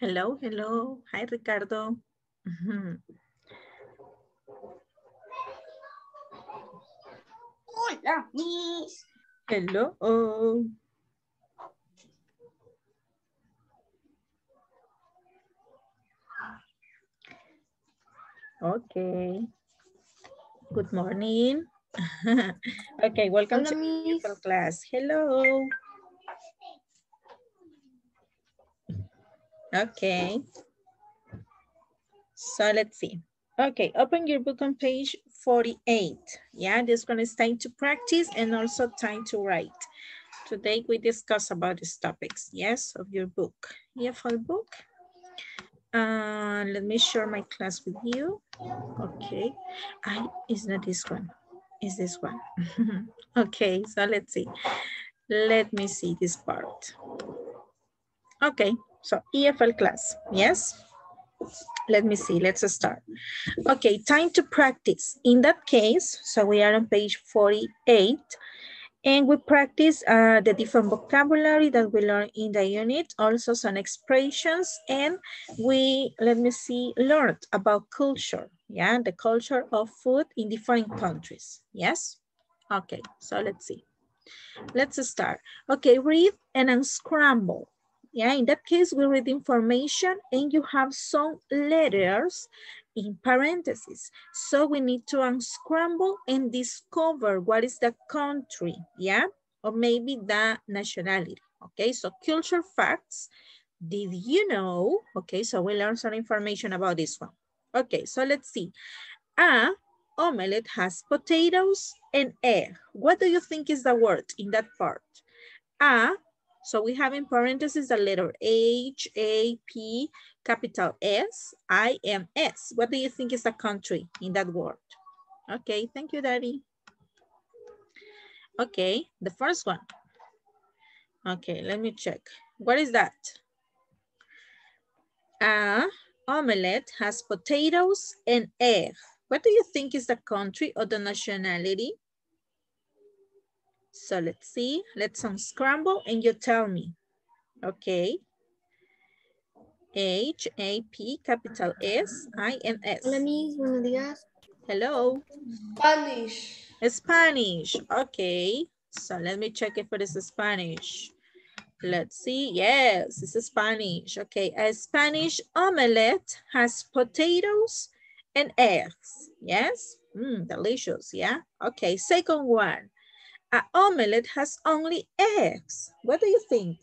Hello, hello. Hi, Ricardo. Hola, Miss. Hello. Oh. Okay. Good morning. okay, welcome Hola, to Miss. class. Hello. Okay. So let's see. Okay, open your book on page 48. Yeah, this one is time to practice and also time to write. Today we discuss about these topics, yes, of your book. For book. Uh, let me share my class with you. Okay, I is not this one, is this one. okay, so let's see. Let me see this part. Okay, so EFL class, yes? Let me see, let's start. Okay, time to practice. In that case, so we are on page 48, and we practice uh, the different vocabulary that we learn in the unit, also some expressions, and we, let me see, learned about culture, yeah, the culture of food in different countries, yes? Okay, so let's see. Let's start. Okay, read and unscramble. Yeah, in that case, we read information and you have some letters in parentheses. So we need to unscramble and discover what is the country, yeah? Or maybe the nationality, okay? So culture facts, did you know? Okay, so we learn some information about this one. Okay, so let's see. A omelette has potatoes and egg. What do you think is the word in that part? A so we have in parentheses the letter H, A, P, capital S, I, M, S. What do you think is the country in that word? Okay, thank you, Daddy. Okay, the first one. Okay, let me check. What is that? A omelette has potatoes and egg. What do you think is the country or the nationality? So let's see, let's unscramble and you tell me. Okay. H, A, P, capital S, I, N, S. Hola, Miss. Buenos días. Hello. Spanish. Spanish. Okay. So let me check if it is Spanish. Let's see. Yes, it's Spanish. Okay. A Spanish omelette has potatoes and eggs. Yes. Mm, delicious. Yeah. Okay. Second one. A omelette has only eggs. What do you think?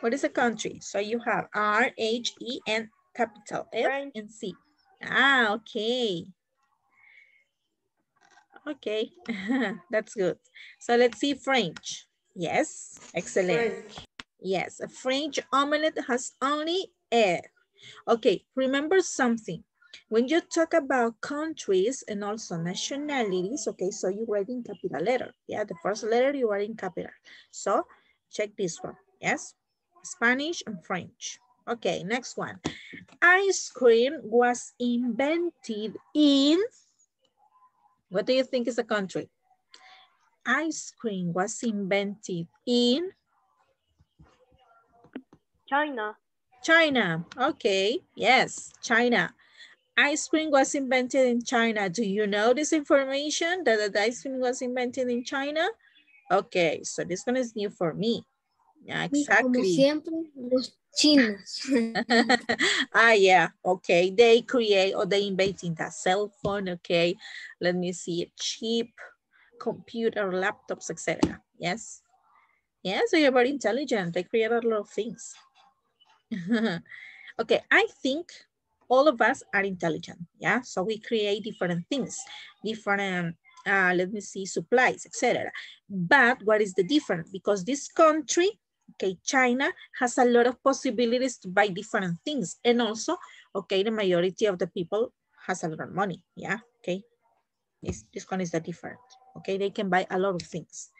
What is a country? So you have R, H, E, and capital F French. and C. Ah, okay. Okay, that's good. So let's see French. Yes, excellent. French. Yes, a French omelette has only egg. Okay, remember something. When you talk about countries and also nationalities, okay, so you write in capital letter. Yeah, the first letter you are in capital. So check this one, yes? Spanish and French. Okay, next one. Ice cream was invented in, what do you think is the country? Ice cream was invented in China. China. Okay, yes, China. Ice cream was invented in China. Do you know this information that the ice cream was invented in China? Okay, so this one is new for me. Yeah, exactly. ah, yeah, okay. They create or they inventing the cell phone, okay. Let me see, cheap computer, laptops, etc. Yes. Yes, they are very intelligent. They create a lot of things. okay, I think all of us are intelligent, yeah? So we create different things, different, uh, let me see, supplies, etc. But what is the difference? Because this country, okay, China has a lot of possibilities to buy different things. And also, okay, the majority of the people has a lot of money, yeah, okay? This, this one is the different, okay? They can buy a lot of things.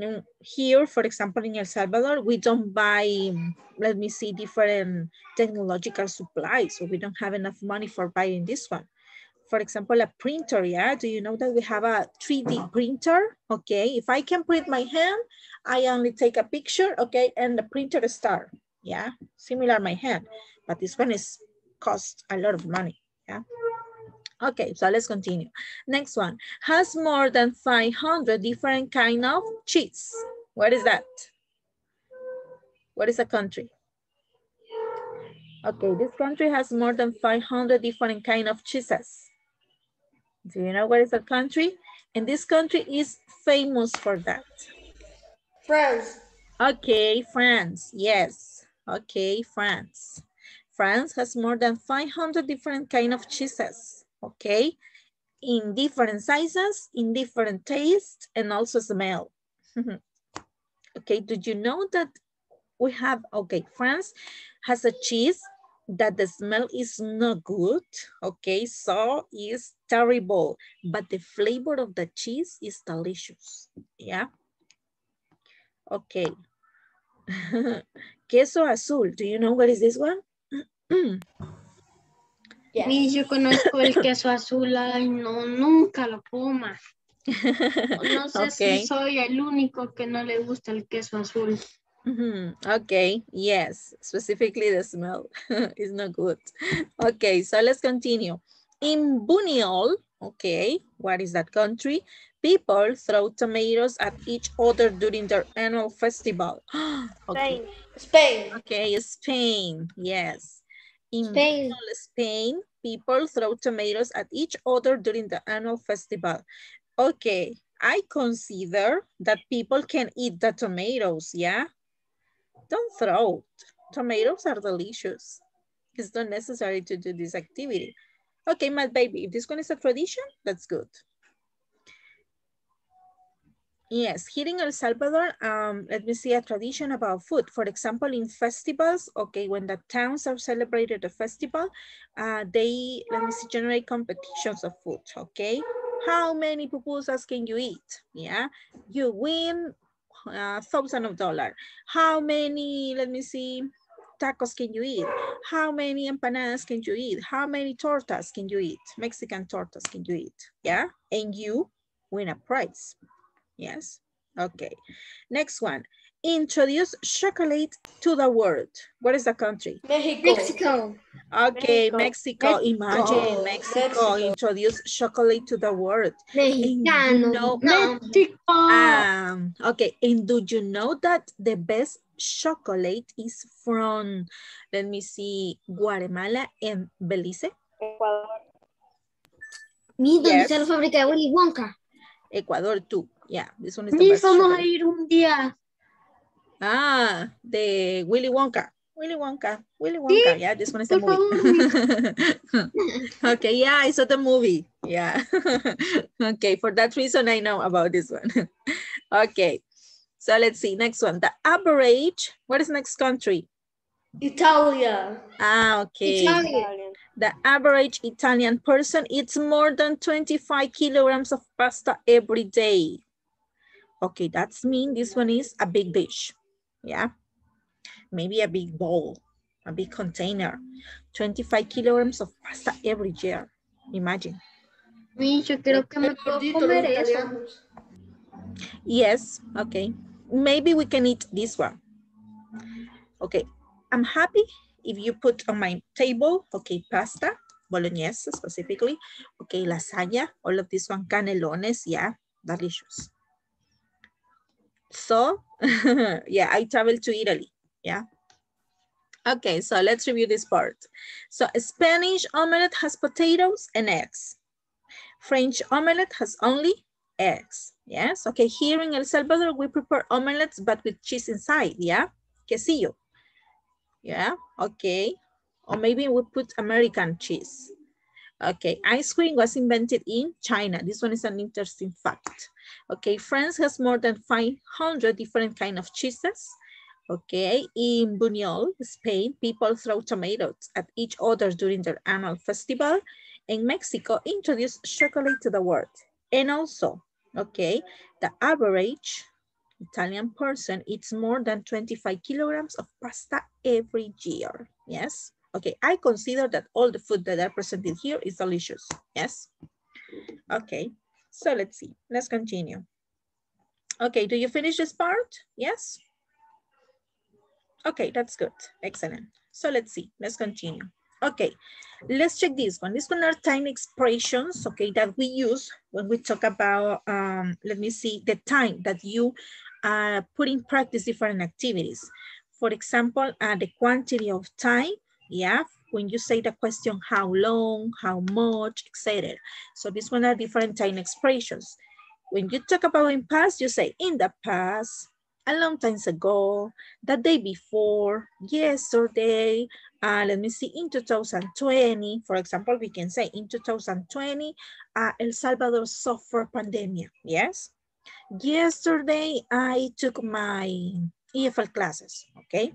Mm, Here, for example, in El Salvador, we don't buy, mm, let me see, different technological supplies. So we don't have enough money for buying this one. For example, a printer, yeah? Do you know that we have a 3D printer? Okay, if I can print my hand, I only take a picture, okay, and the printer start. yeah? Similar my hand, but this one is cost a lot of money, yeah? Okay, so let's continue. Next one, has more than 500 different kind of cheese. What is that? What is a country? Okay, this country has more than 500 different kind of cheeses. Do you know what is a country? And this country is famous for that. France. Okay, France, yes. Okay, France. France has more than 500 different kind of cheeses, okay? In different sizes, in different tastes, and also smell. okay, did you know that we have, okay, France has a cheese that the smell is not good, okay, so it's terrible, but the flavor of the cheese is delicious, yeah? Okay. Queso azul, do you know what is this one? Sí, yo conozco el queso azul, ay no, nunca lo coma. No sé okay. si soy el único que no le gusta el queso azul. Mm -hmm. Okay, yes, specifically the smell is not good. Okay, so let's continue. In Buñol, okay, what is that country? People throw tomatoes at each other during their annual festival. okay. Spain. Spain. Okay, Spain, yes. In Spain. Spain, people throw tomatoes at each other during the annual festival. Okay, I consider that people can eat the tomatoes, yeah? Don't throw. Tomatoes are delicious. It's not necessary to do this activity. Okay, my baby, if this one is a tradition, that's good. Yes, here in El Salvador, um, let me see a tradition about food. For example, in festivals, okay, when the towns are celebrated a festival, uh, they, let me see, generate competitions of food, okay? How many pupusas can you eat? Yeah, you win uh, thousand of dollar. How many, let me see, tacos can you eat? How many empanadas can you eat? How many tortas can you eat? Mexican tortas can you eat? Yeah, and you win a prize. Yes, okay. Next one, introduce chocolate to the world. What is the country? Mexico. Mexico. Okay, Mexico. Mexico. Imagine Mexico, Mexico, introduce chocolate to the world. Mexicano. know, Mexico. Um, okay, and do you know that the best chocolate is from, let me see, Guatemala and Belize? Ecuador. Mi, ¿dónde yes. está la fábrica de Willy Wonka? Ecuador too. Yeah, this one is the best vamos chocolate. a ir un día Ah, de Willy Wonka. Willy Wonka. Willy Wonka. ¿Sí? Yeah, this one is the movie. okay, yeah, I saw the movie. Yeah. okay, for that reason, I know about this one. okay, so let's see. Next one. The average. What is next country? Italia. Ah, okay. Italian. The average Italian person eats more than 25 kilograms of pasta every day. Okay, that's mean this one is a big dish yeah? Maybe a big bowl, a big container, 25 kilograms of pasta every year. Imagine. Yo creo que me puedo comer eso. Yes, okay. Maybe we can eat this one. Okay, I'm happy if you put on my table, okay, pasta, bolognese specifically, okay, lasagna, all of this one, canelones, yeah, delicious. So yeah, I traveled to Italy. Yeah. Okay, so let's review this part. So Spanish omelette has potatoes and eggs. French omelette has only eggs. Yes, okay, here in El Salvador, we prepare omelettes, but with cheese inside, yeah? Quesillo. Yeah, okay. Or maybe we put American cheese. Okay, ice cream was invented in China. This one is an interesting fact. Okay, France has more than 500 different kind of cheeses. Okay, in Buñol, Spain, people throw tomatoes at each other during their annual festival. In Mexico, introduced chocolate to the world. And also, okay, the average Italian person eats more than 25 kilograms of pasta every year. Yes. Okay, I consider that all the food that are presented here is delicious. Yes. Okay, so let's see. Let's continue. Okay, do you finish this part? Yes? Okay, that's good. Excellent. So let's see. Let's continue. Okay, let's check this one. This one are time expressions, okay, that we use when we talk about, um, let me see, the time that you uh, put in practice different activities. For example, uh, the quantity of time, yeah, when you say the question, how long, how much, etc. So this one are different time expressions. When you talk about in past, you say in the past, a long time ago, the day before, yesterday, uh, let me see, in 2020, for example, we can say in 2020, uh, El Salvador suffered pandemic, yes? Yesterday, I took my EFL classes, okay?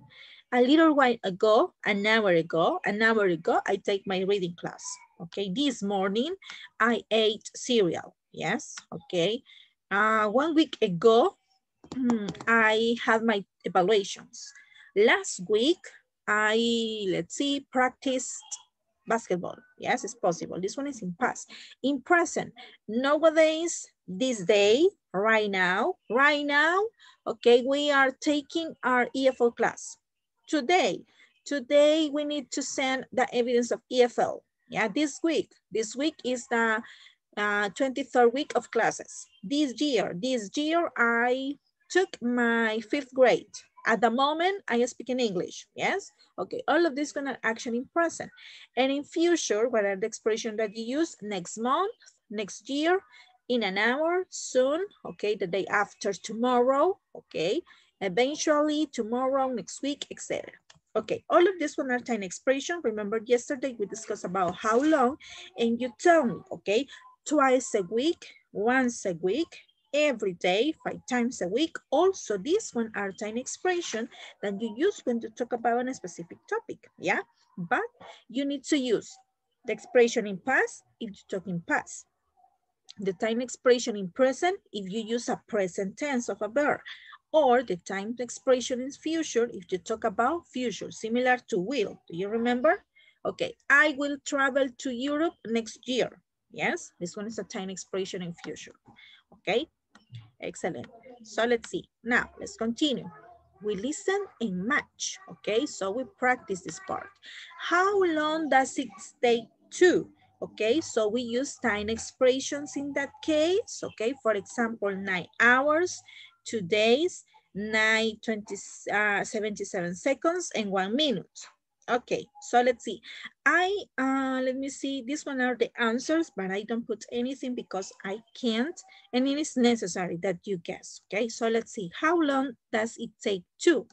A little while ago, an hour ago, an hour ago, I take my reading class, okay? This morning, I ate cereal, yes, okay? Uh, one week ago, Hmm, I had my evaluations. Last week, I, let's see, practiced basketball. Yes, it's possible. This one is in past. In present, nowadays, this day, right now, right now, okay, we are taking our EFL class. Today, today we need to send the evidence of EFL. Yeah, this week, this week is the uh, 23rd week of classes. This year, this year I took my fifth grade. At the moment, I speak in English, yes? Okay, all of this gonna action in present. And in future, what are the expression that you use? Next month, next year, in an hour, soon, okay, the day after tomorrow, okay, eventually, tomorrow, next week, etc. Okay, all of this one are time expression. Remember yesterday we discussed about how long and you tell me, okay, twice a week, once a week, every day, five times a week. Also, this one are time expression that you use when you talk about a specific topic, yeah? But you need to use the expression in past if you talk in past. The time expression in present if you use a present tense of a verb. Or the time expression in future if you talk about future, similar to will. Do you remember? Okay, I will travel to Europe next year. Yes, this one is a time expression in future. Okay, Excellent. So let's see. Now, let's continue. We listen and match, okay? So we practice this part. How long does it take to? Okay, so we use time expressions in that case, okay? For example, nine hours, two days, nine, 20, uh, 77 seconds, and one minute. Okay, so let's see. I, uh, let me see, this one are the answers, but I don't put anything because I can't, and it is necessary that you guess, okay? So let's see, how long does it take to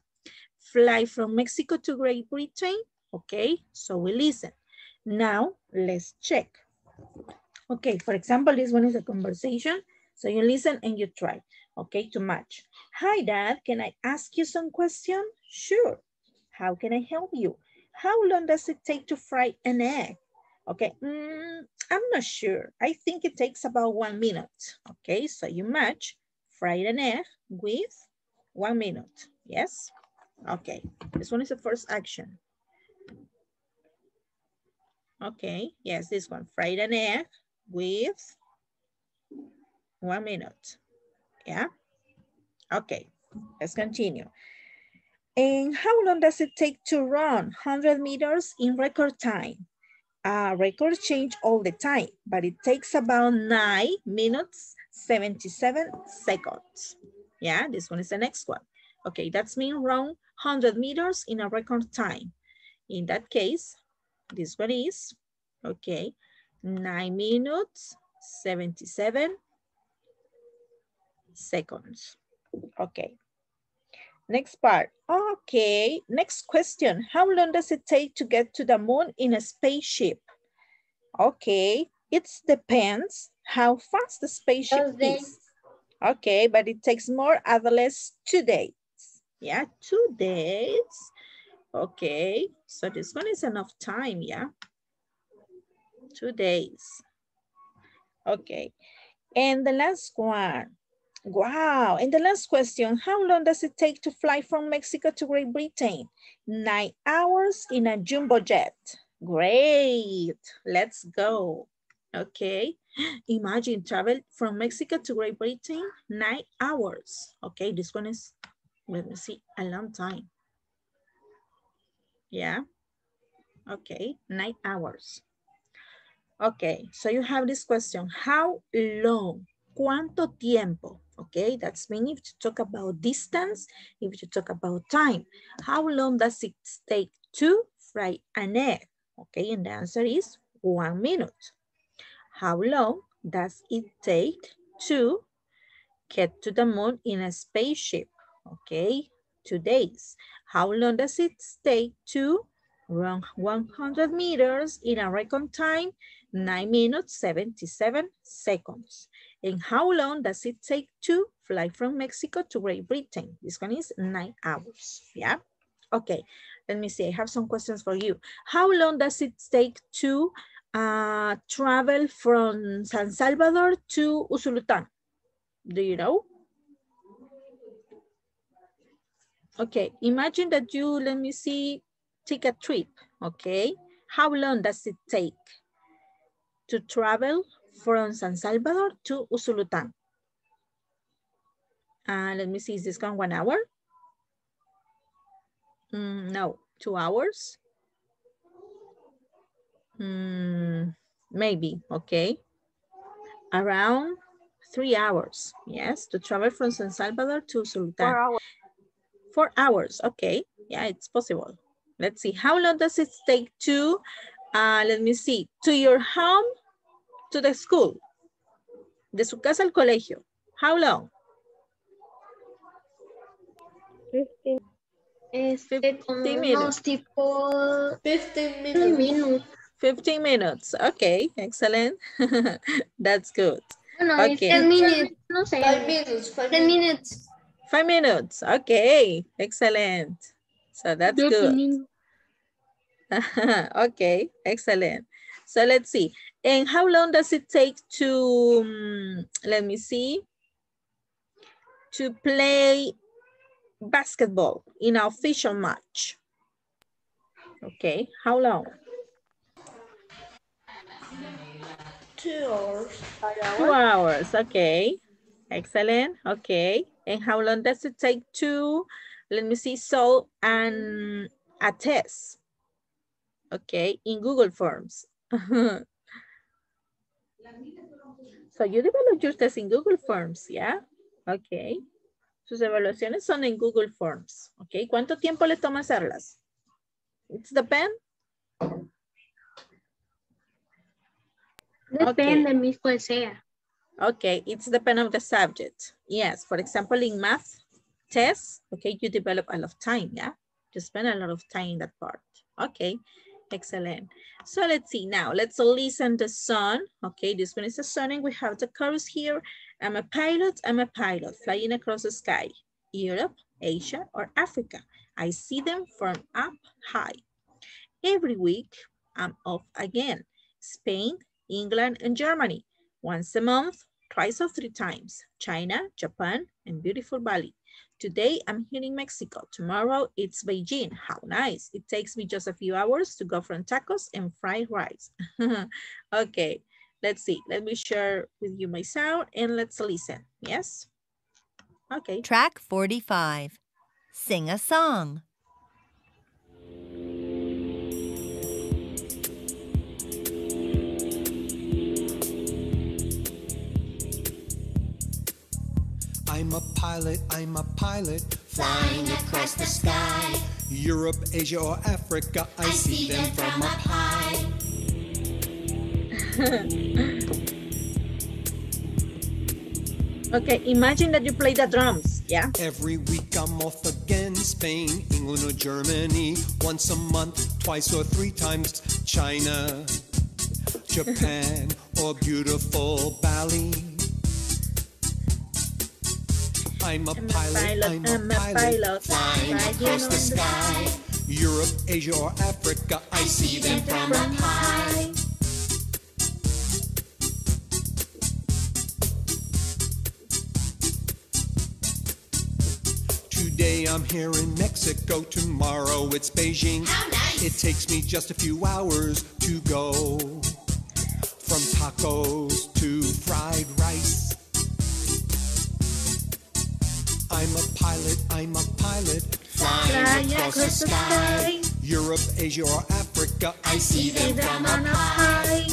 fly from Mexico to Great Britain? Okay, so we listen. Now, let's check. Okay, for example, this one is a conversation. So you listen and you try, okay, to match. Hi, Dad, can I ask you some question? Sure. How can I help you? How long does it take to fry an egg? Okay, mm, I'm not sure. I think it takes about one minute. Okay, so you match fry an egg with one minute. Yes? Okay, this one is the first action. Okay, yes, this one, fry an egg with one minute. Yeah? Okay, let's continue. And how long does it take to run 100 meters in record time? Uh, records change all the time, but it takes about nine minutes, 77 seconds. Yeah, this one is the next one. Okay, that's mean run 100 meters in a record time. In that case, this one is, okay, nine minutes, 77 seconds. Okay, Next part. Okay, next question. How long does it take to get to the moon in a spaceship? Okay, it depends how fast the spaceship is. Okay, but it takes more or less two days. Yeah, two days. Okay, so this one is enough time, yeah? Two days. Okay, and the last one. Wow. And the last question, how long does it take to fly from Mexico to Great Britain? Nine hours in a jumbo jet. Great. Let's go. Okay. Imagine travel from Mexico to Great Britain, nine hours. Okay, this one is, let me see, a long time. Yeah. Okay, nine hours. Okay, so you have this question. How long? ¿Cuánto tiempo? Okay, that's mean if you talk about distance, if you talk about time. How long does it take to fry an egg? Okay, and the answer is one minute. How long does it take to get to the moon in a spaceship? Okay, two days. How long does it take to run 100 meters in a record time? 9 minutes, 77 seconds. And how long does it take to fly from Mexico to Great Britain? This one is nine hours, yeah? Okay, let me see, I have some questions for you. How long does it take to uh, travel from San Salvador to Usulután? Do you know? Okay, imagine that you, let me see, take a trip, okay? How long does it take to travel from San Salvador to Usulután? Uh, let me see, is this gone one hour? Mm, no, two hours? Mm, maybe, okay. Around three hours, yes, to travel from San Salvador to Usulután. Four hours. Four hours, okay. Yeah, it's possible. Let's see, how long does it take to, uh, let me see, to your home, to the school? De su casa al colegio. How long? 15. Este, 15 minutes. Tipo 15 minutes. 15 minutes. Okay, excellent. That's good. No, okay. 10 minutes. No sé. 5 minutes. 10 minutes. 5 minutes. Okay, excellent. So that's good. okay, excellent. So let's see. And how long does it take to, um, let me see, to play basketball in an official match? Okay, how long? Two hours. Two hours, okay. Excellent, okay. And how long does it take to, let me see, solve an, a test? Okay, in Google Forms. so you develop your test in Google Forms, yeah? Okay. Sus evaluaciones son en Google Forms. Okay, ¿cuánto tiempo le toma hacerlas? It's depend. Depende, okay. Miss, sea. Okay, it's depend of the subject. Yes, for example, in math tests, okay, you develop a lot of time, yeah? You spend a lot of time in that part. Okay, excellent. So let's see now, let's listen the sun. Okay, this one is the sun and we have the chorus here. I'm a pilot, I'm a pilot flying across the sky. Europe, Asia, or Africa. I see them from up high. Every week, I'm off again. Spain, England, and Germany. Once a month, twice or three times. China, Japan, and beautiful Bali. Today, I'm here in Mexico. Tomorrow, it's Beijing. How nice. It takes me just a few hours to go from tacos and fried rice. okay, let's see. Let me share with you my sound and let's listen. Yes? Okay. Track 45. Sing a song. I'm a pilot, I'm a pilot. Flying across the sky. Europe, Asia, or Africa, I, I see, them, them from up high. okay, imagine that you play the drums, yeah? Every week I'm off again, Spain, England, or Germany. Once a month, twice or three times, China, Japan, or beautiful Bali. I'm a pilot, I'm a pilot, flying across the sky. Europe, Asia, or Africa, I see them from up high. Today I'm here in Mexico, tomorrow it's Beijing. How Nice. It takes me just a few hours to go from tacos to fried rice. I'm a pilot, I'm a pilot, flying, flying across, across, the sky. Europe, Asia, or Africa, I see them from up high.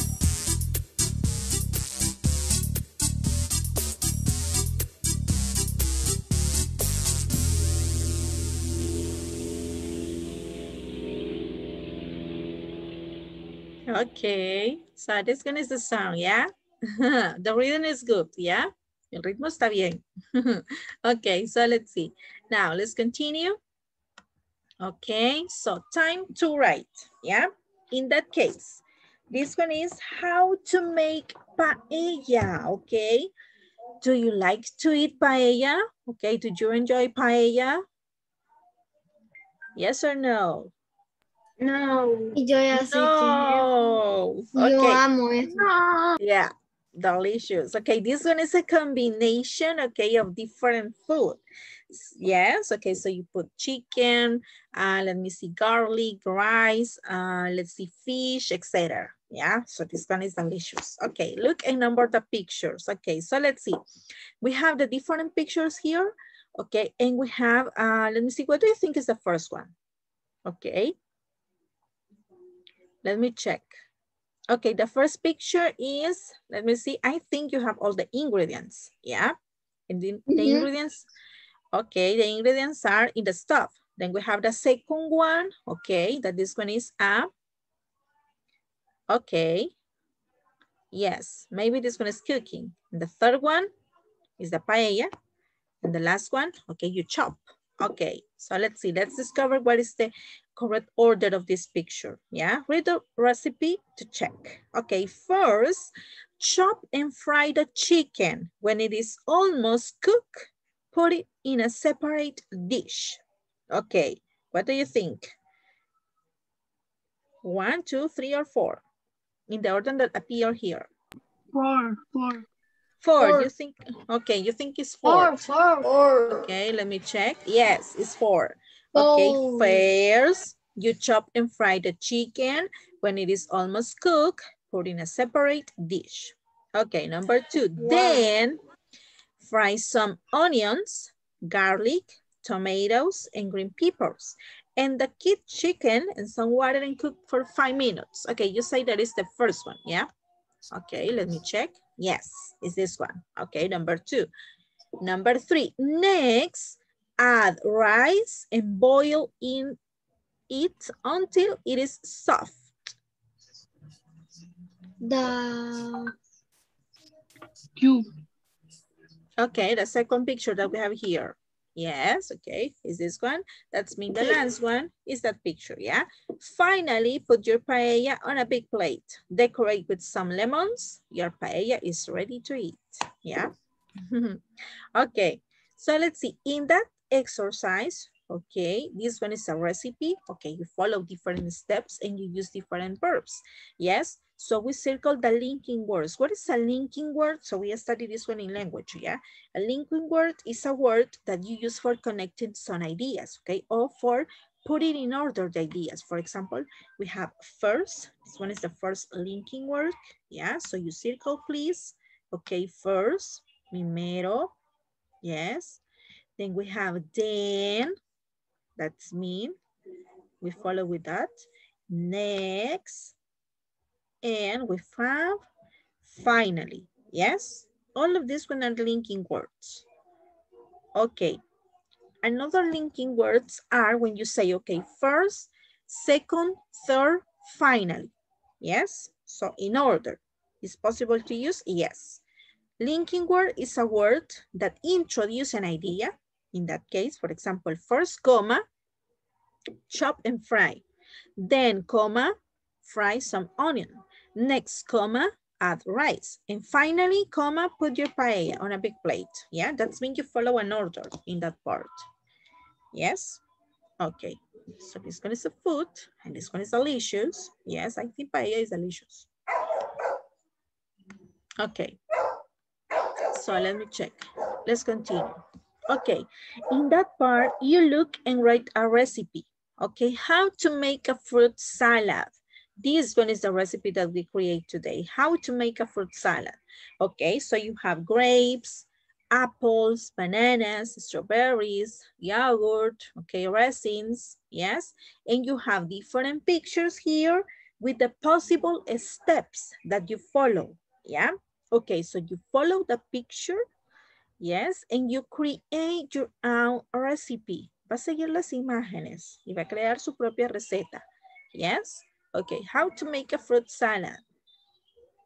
Okay, so this one is the sound, yeah? the rhythm is good, yeah? El ritmo está bien. okay, so let's see. Now, let's continue. Okay, so time to write, yeah? In that case, this one is how to make paella, okay? Do you like to eat paella? Okay, do you enjoy paella? Yes or no? No. Y yo ya sé No. que yo Okay. amo eso. No. Yeah, delicious. Okay, this one is a combination, okay, of different food. Yes, okay, so you put chicken, uh, let me see, garlic, rice, uh, let's see, fish, etc. Yeah, so this one is delicious. Okay, look and number the pictures. Okay, so let's see. We have the different pictures here. Okay, and we have, uh, let me see, what do you think is the first one? Okay. Let me check. Okay, the first picture is, let me see, I think you have all the ingredients, yeah? And the, the Mhm. ingredients, okay, the ingredients are in the stuff. Then we have the second one, okay, that this one is a, okay. Yes, maybe this one is cooking. And the third one is the paella. And the last one, okay, you chop. Okay, so let's see, let's discover what is the correct order of this picture. Yeah, read the recipe to check. Okay, first, chop and fry the chicken. When it is almost cooked, put it in a separate dish. Okay, what do you think? One, two, three, or four? In the order that appear here. Four, four. Four, Four. you think, okay, you think it's four. Four, four. Okay, let me check. Yes, it's four. Okay, first, you chop and fry the chicken. When it is almost cooked, put in a separate dish. Okay, number two. Wow. Then, fry some onions, garlic, tomatoes, and green peppers. And the kid chicken and some water and cook for five minutes. Okay, you say that is the first one, yeah? Okay, let me check. Yes, it's this one. Okay, number two. Number three, next, add rice and boil in it until it is soft. The You. Okay, the second picture that we have here. Yes, okay, is this one. That's mean the last one is that picture, yeah? Finally, put your paella on a big plate. Decorate with some lemons. Your paella is ready to eat, yeah? okay, so let's see. In that exercise, okay, this one is a recipe. Okay, you follow different steps and you use different verbs, yes? So we circle the linking words. What is a linking word? So we study this one in language, yeah? A linking word is a word that you use for connecting some ideas, okay? Or for putting in order the ideas. For example, we have first, this one is the first linking word, yeah? So you circle, please. Okay, first, primero, yes. Then we have then, that's mean. We follow with that. Next, and we have finally, yes? All of these one are linking words. Okay, another linking words are when you say, okay, first, second, third, finally, yes? So in order, is possible to use? Yes. Linking word is a word that introduce an idea. In that case, for example, first comma, chop and fry. Then comma, fry some onion. Next comma, add rice. And finally, comma, put your paella on a big plate. Yeah, that's when you follow an order in that part. Yes? Okay, so this one is a food and this one is delicious. Yes, I think paella is delicious. Okay, so let me check. Let's continue. Okay, in that part, you look and write a recipe. Okay, how to make a fruit salad. This one is the recipe that we create today. How to make a fruit salad. Okay, so you have grapes, apples, bananas, strawberries, yogurt, okay, resins, yes? And you have different pictures here with the possible steps that you follow, yeah? Okay, so you follow the picture, yes, and you create your own recipe. Va a seguir las imágenes y va a crear su propia receta, yes? Okay, how to make a fruit salad.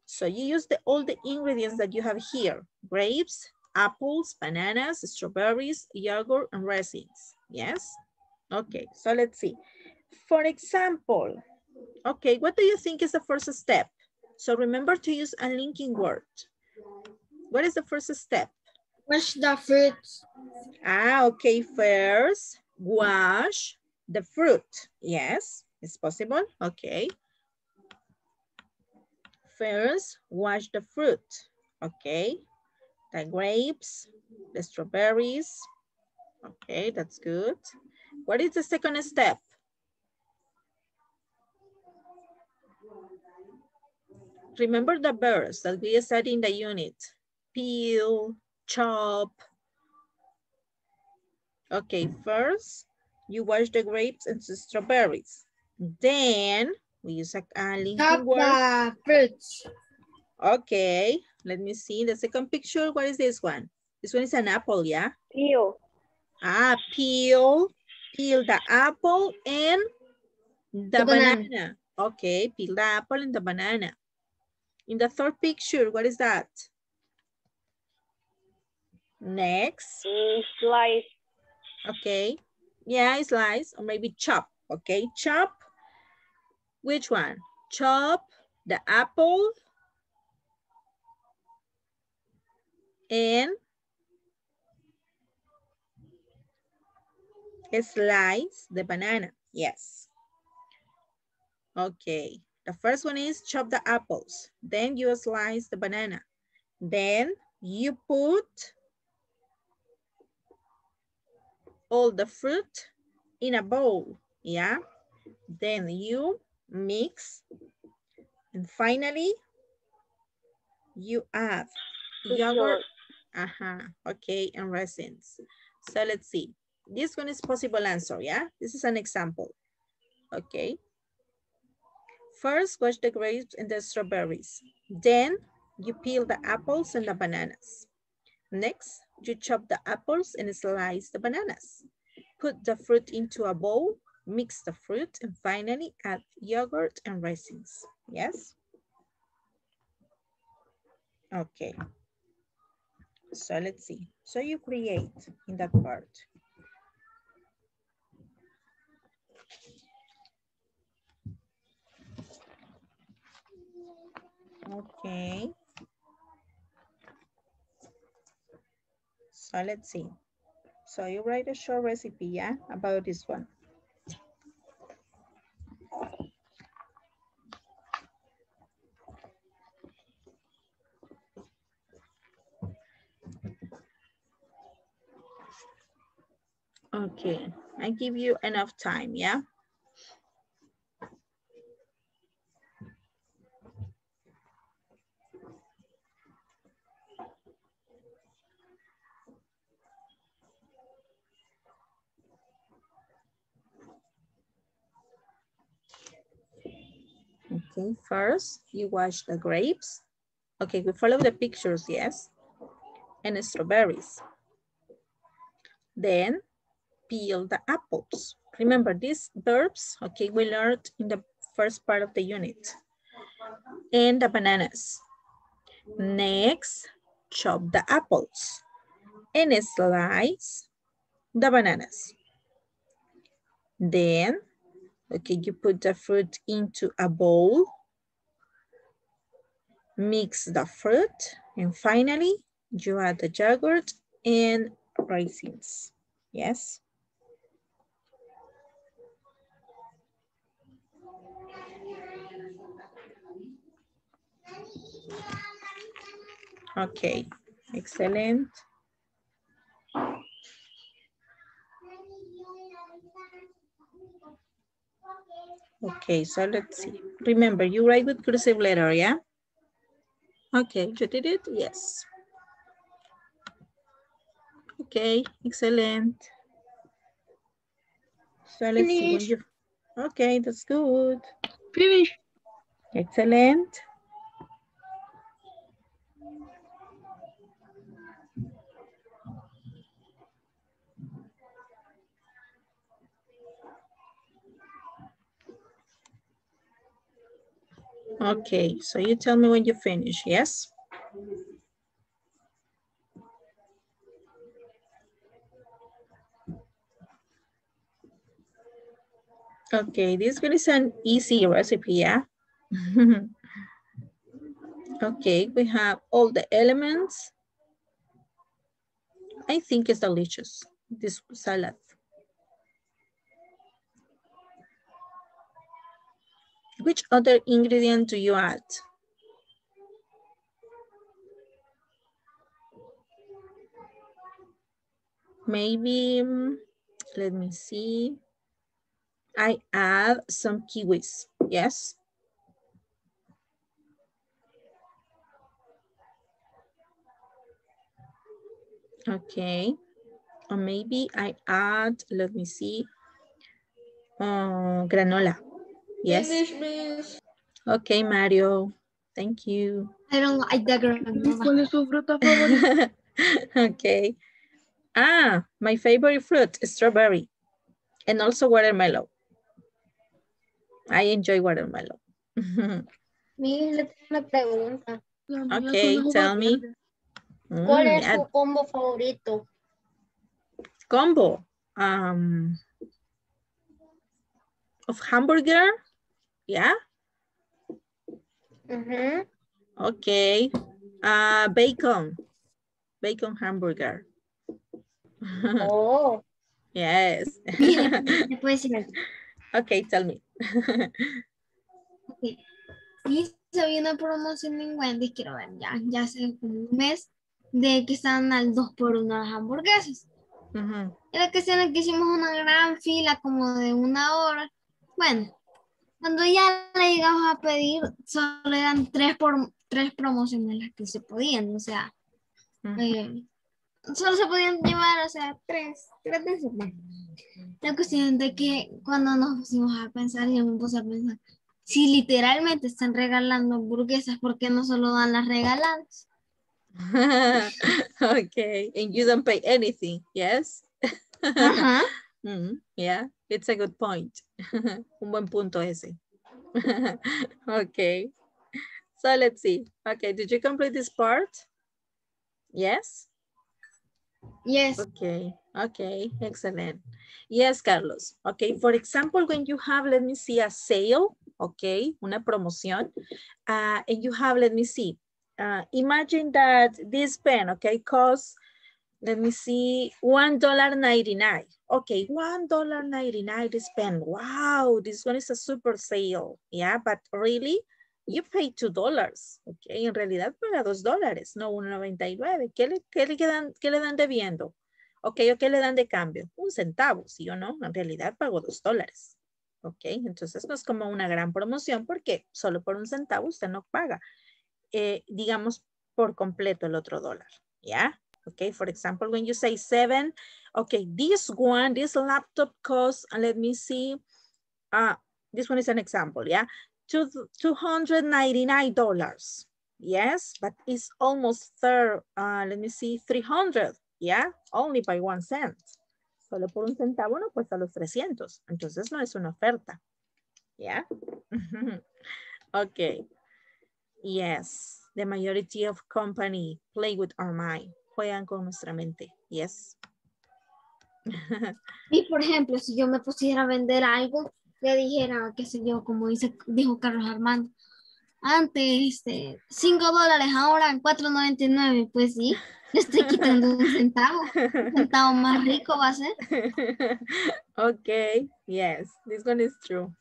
So you use the, all the ingredients that you have here, grapes, apples, bananas, strawberries, yogurt, and resins. Yes? Okay, so let's see. For example, okay, what do you think is the first step? So remember to use a linking word. What is the first step? Wash the fruits. Ah, okay, first, wash the fruit. Yes, it's possible, okay. First, wash the fruit, okay the grapes, the strawberries. Okay, that's good. What is the second step? Remember the verbs that we studied in the unit. Peel, chop. Okay, first you wash the grapes and the strawberries. Then we use a, a linking word. fruits. Okay, let me see the second picture. What is this one? This one is an apple, yeah? Peel. Ah, peel. Peel the apple and the, the banana. banana. Okay, peel the apple and the banana. In the third picture, what is that? Next. Mm, slice. Okay. Yeah, slice or maybe chop. Okay, chop. Which one? Chop the apple and slice the banana. Yes. Okay. The first one is chop the apples. Then you slice the banana. Then you put all the fruit in a bowl. Yeah. Then you mix. And finally, you add yogurt uh-huh. Okay, and resins. So let's see. This one is possible answer, yeah? This is an example. Okay. First, wash the grapes and the strawberries. Then, you peel the apples and the bananas. Next, you chop the apples and slice the bananas. Put the fruit into a bowl, mix the fruit, and finally add yogurt and raisins, Yes? Okay. So let's see. So you create in that part. Okay. So let's see. So you write a short recipe, yeah, about this one. Okay, I give you enough time, yeah? Okay, first you wash the grapes. Okay, we follow the pictures, yes? And strawberries. Then peel the apples. Remember these verbs, okay, we learned in the first part of the unit. And the bananas. Next, chop the apples and slice the bananas. Then, okay, you put the fruit into a bowl, mix the fruit, and finally, you add the yogurt and raisins. Yes. Okay, excellent. Okay, so let's see. Remember, you write with cursive letter, yeah? Okay, you did it? Yes. Okay, excellent. So let's see you, okay, that's good. Finish. Excellent. Okay, so you tell me when you finish, yes? Okay, this one is an easy recipe, yeah? okay, we have all the elements. I think it's delicious, this salad. Which other ingredient do you add? Maybe, mm, let me see. I add some kiwis, yes? Okay, or maybe I add, let me see, uh, granola. Yes. Okay, Mario. Thank you. I don't like the granola. ¿Cuál es su fruta favorita? okay. Ah, my favorite fruit, is strawberry. And also watermelon. I enjoy watermelon. Miguel, le tengo una pregunta. La mía Okay, tell me. verdes. ¿Cuál Mm, es add su combo favorito? combo um, of hamburger. Yeah. Ujú. Okay. Uh, bacon. Bacon hamburger. Oh, yes. okay, tell me. Ok. Sí, se vio una promoción en Wendy's, quiero ver, ya, ya hace un mes, de que están al 2 por 1 las hamburguesas. En la cuestión es que hicimos una gran fila como de una hora. Bueno, cuando ya la llegamos a pedir, solo eran tres, por, tres promociones las que se podían, o sea, Ujú. eh, solo se podían llevar, o sea, tres, tres de. Bueno, La cuestión de que cuando nos pusimos a pensar, yo me puse a pensar, si literalmente están regalando hamburguesas, ¿por qué no solo dan las regaladas? okay, and you don't pay anything, yes? Ajá. Mm, yeah, it's a good point. Un buen punto ese. okay, so let's see. Okay, did you complete this part? Yes? Yes. Okay, okay, excellent. Yes, Carlos. Okay, for example, when you have, let me see, a sale, okay, una promoción, uh, and you have, let me see, uh, imagine that this pen, okay, costs, let me see, $1.99. Okay, $1.99 this pen. Wow, this one is a super sale. Yeah, but really, you pay $2. Okay, en realidad paga $2, dólares, no $1.99. ¿Qué le, qué, le ¿Qué le dan? Ok, ¿o qué le dan de cambio? Un centavo, ¿sí o no? En realidad pagó dos dólares. Ok, entonces no es como una gran promoción porque solo por un centavo usted no paga, eh, digamos, por completo el otro dólar. ¿Ya? Ok, for example, when you say seven, okay, this one, this laptop costs, and let me see, uh, this one is an example, yeah? Two, $299. Yes, but it's almost third, uh, let me see, 300, yeah, only by one cent. Solo por un centavo no cuesta los 300, entonces no es una oferta, yeah. okay, yes, the majority of company play with our mind, juegan con nuestra mente, yes. Y por ejemplo, si yo me pusiera a vender algo, le dijera, qué sé yo, como dice, dijo Carlos Armando, antes, este, 5 dólares, ahora 4.99, pues sí, le estoy quitando un centavo, un centavo más rico va a ser. okay, yes, this one is true.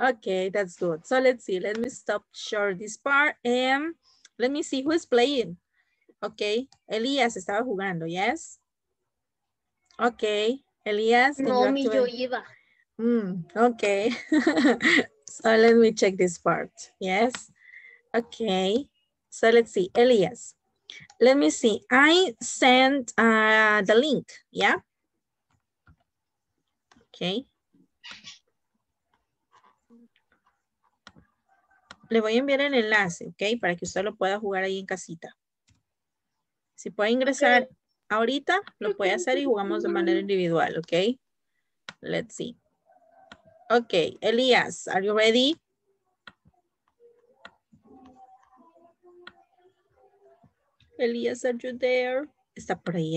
okay, that's good. So let's see, let me stop short this part and let me see who is playing. Okay, Elías estaba jugando, yes? Okay, Elías. No, mi yo iba. Mm, okay. so let me check this part. Yes. Okay. So let's see. Elias, Let me see. I sent uh, the link, yeah? Okay. Le voy a enviar el enlace, ¿ok? Para que usted lo pueda jugar ahí en casita. Si puede ingresar ahorita, lo puede hacer y jugamos de manera individual, ¿ok? Let's see. Ok, Elias, are you ready? Elias, are you there? Está por ahí,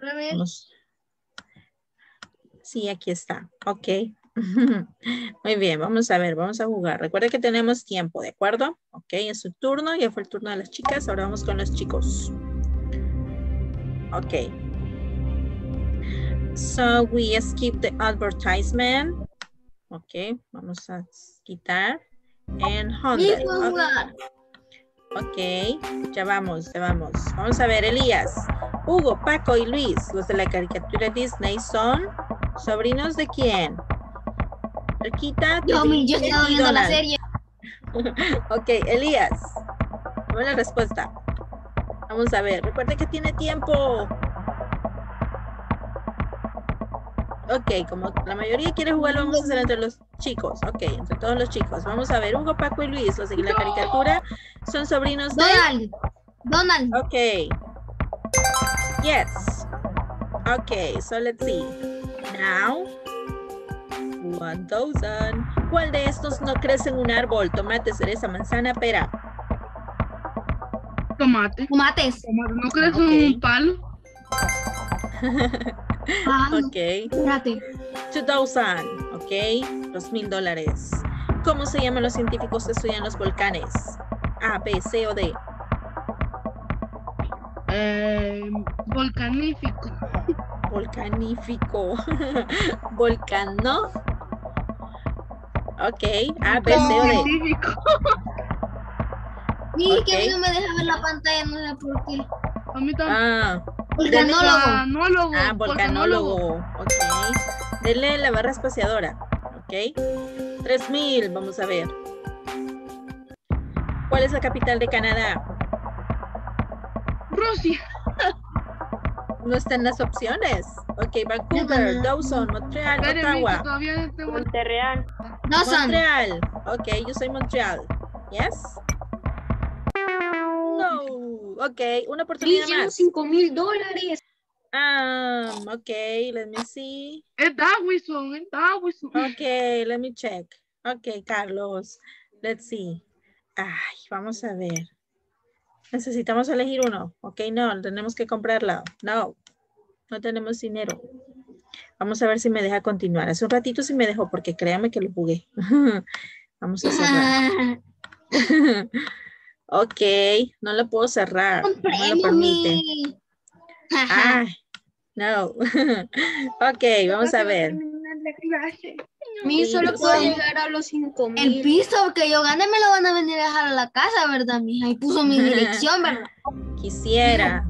Vamos. Sí, aquí está. Ok. Muy bien, vamos a ver, vamos a jugar. Recuerda que tenemos tiempo, ¿de acuerdo? Ok, es su turno, ya fue el turno de las chicas, ahora vamos con los chicos. Ok. So we skip the advertisement. Ok, vamos a quitar. And 100. mismo Ok. jugar. Ok, ya vamos, ya vamos. Vamos a ver, Elías, Hugo, Paco y Luis, los de la caricatura Disney, son sobrinos de quién? Yo, yo estaba viendo la Donald. serie. Ok, Elías, dame la respuesta. Vamos a ver, recuerde que tiene tiempo. Ok, como la mayoría quiere jugar, lo vamos a hacer entre los chicos. Ok, entre todos los chicos. Vamos a ver, Hugo, Paco y Luis, los de la caricatura, son sobrinos de... Donald. Donald. Okay. Yes. Okay, so let's see. Now, 1000. ¿Cuál de estos no crece en un árbol? Tomate, cereza, manzana, pera. Tomate. Tomates. Tomate. ¿No crees Ok. un palo? Ah, Ok. espérate. 2000. Ok. Dos mil dólares. ¿Cómo se llaman los científicos que estudian los volcanes? A, B, C o D. Eh, volcanífico. Volcanífico. Volcano. Ok. A, B, C o D. Científico. Sí, que a mí Ok. no me deja ver la pantalla, no sé por qué. A mí también. Ah. Volcanólogo. Volcanólogo. Ah, volcanólogo. Ok. Denle la barra espaciadora. Ok. 3000. Vamos a ver. ¿Cuál es la capital de Canadá? Rusia. No están las opciones. Ok. Vancouver. Dawson, Montreal, Ottawa. no son. Montreal. Ok, yo soy Montreal. Yes. No. Ok, una oportunidad más. 5 mil dólares. Um, ok, let me see. Es Dawson, es Dawson. Ok, let me check. Ok, Carlos. Let's see. Ay, vamos a ver. Necesitamos elegir uno. Ok, no, tenemos que comprarla. No, no tenemos dinero. Vamos a ver si me deja continuar. Hace un ratito sí me dejó porque créame que lo jugué. vamos a cerrar. ok, no lo puedo cerrar. No me lo permite. Ay, no. ok, vamos a ver. Mí solo puedo llegar a los 5 El mil. piso que yo gane me lo van a venir a dejar a la casa, ¿verdad, mija? Y puso mi dirección, ¿verdad? Quisiera.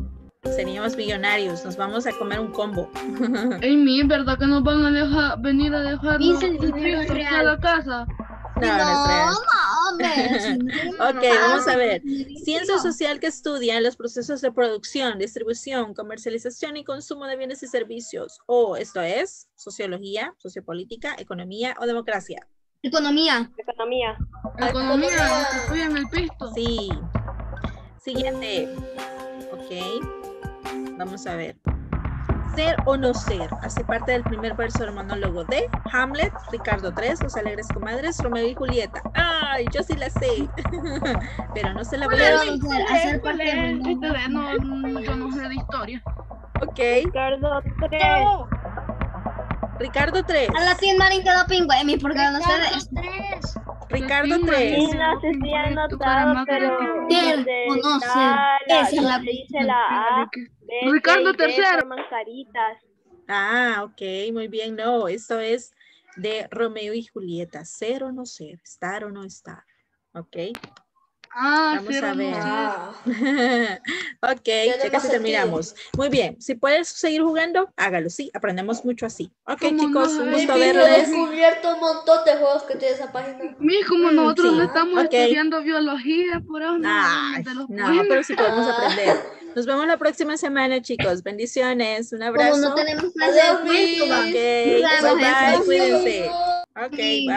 Seríamos millonarios. Nos vamos a comer un combo. Ey, mi, ¿verdad que nos van a dejar, venir a dejar Dice los el dinero es pisos real. a la casa? No, Ok, vamos a ver. Ciencia social que estudia los procesos de producción, distribución, comercialización y consumo de bienes y servicios. O esto es sociología, sociopolítica, economía o democracia. Economía. Economía. Economía, en el pisto. Sí. Siguiente. Ok. Vamos a ver. Ser o no ser hace parte del primer verso del monólogo de Hamlet, Ricardo III, Los Alegres Comadres, Romeo y Julieta. Ay, yo sí la sé. Pero no se la voy a decir. hacer, hacer ¿Cuál parte es? del de- no, no, yo no sé de historia. Ok. Ricardo 3. Ricardo III. A la tienda Marín quedó pingüemi porque no sé de esto. Ricardo 3. Sí, no sé si han notado, pero... Esa es la la A. Ricardo tercero. Mascaritas. Ah, ok, muy bien. No, esto es de Romeo y Julieta. Ser o no ser, estar o no estar. Ok. Ah, Vamos sí, a ver. Ah, ok, ya casi terminamos. Muy bien, si puedes seguir jugando, hágalo, sí, aprendemos mucho así. Ok, ¿Cómo chicos, no? un gusto Pipi, he verles. descubierto un montón de juegos que tiene esa página. Mi, como Mm, nosotros sí. no estamos Ok. estudiando biología, por eso no Ay, no, pero sí podemos Ah. aprender. Nos vemos la próxima semana, chicos. Bendiciones, un Como abrazo. no tenemos clase de Adiós, cuento, va. Ok, bye bye, cuídense. Ok, bye.